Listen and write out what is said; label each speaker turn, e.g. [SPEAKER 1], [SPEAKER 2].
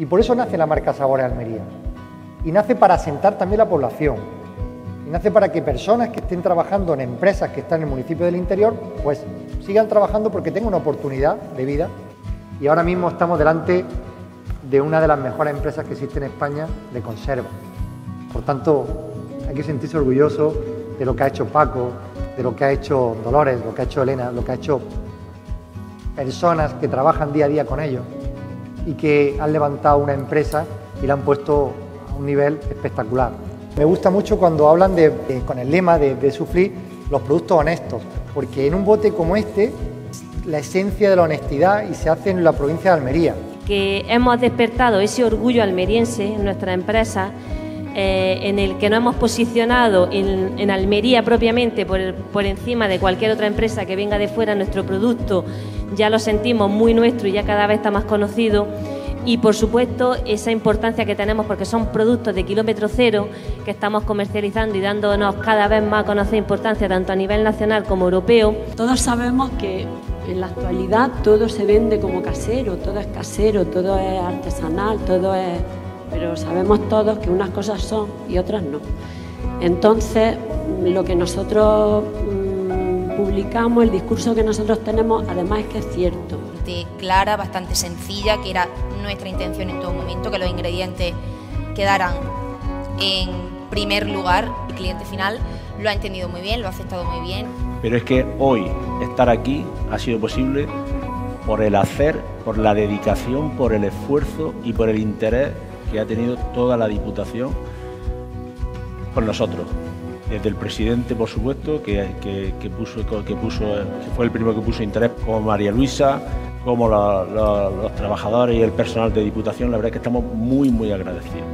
[SPEAKER 1] Y por eso nace la marca Sabores Almería. Y nace para asentar también la población. Y nace para que personas que estén trabajando en empresas que están en el municipio del interior, pues sigan trabajando porque tengan una oportunidad de vida. Y ahora mismo estamos delante de una de las mejores empresas que existe en España de conserva. Por tanto, hay que sentirse orgulloso de lo que ha hecho Paco, de lo que ha hecho Dolores, lo que ha hecho Elena, lo que ha hecho personas que trabajan día a día con ellos y que han levantado una empresa y la han puesto a un nivel espectacular. Me gusta mucho cuando hablan de, con el lema de, de los productos honestos, porque en un bote como este, la esencia de la honestidad y se hace en la provincia de Almería.
[SPEAKER 2] Que hemos despertado ese orgullo almeriense en nuestra empresa eh, en el que nos hemos posicionado en, Almería propiamente por, por, encima de cualquier otra empresa que venga de fuera, nuestro producto ya lo sentimos muy nuestro y ya cada vez está más conocido. Y por supuesto esa importancia que tenemos porque son productos de kilómetro cero que estamos comercializando y dándonos cada vez más a conocer importancia tanto a nivel nacional como europeo.
[SPEAKER 3] Todos sabemos que en la actualidad todo se vende como casero, todo es casero, todo es artesanal, todo es pero sabemos todos que unas cosas son y otras no. Entonces, lo que nosotros mm, publicamos, el discurso que nosotros tenemos, además es que es cierto.
[SPEAKER 4] De clara, bastante sencilla, que era nuestra intención en todo momento, que los ingredientes quedaran en primer lugar, el cliente final lo ha entendido muy bien, lo ha aceptado muy bien.
[SPEAKER 5] Pero es que hoy estar aquí ha sido posible por el hacer, por la dedicación, por el esfuerzo y por el interés que ha tenido toda la Diputación con nosotros. Desde el presidente, por supuesto, que, puso, que, puso, que fue el primero que puso interés, como María Luisa, como los trabajadores y el personal de Diputación, la verdad es que estamos muy, muy agradecidos.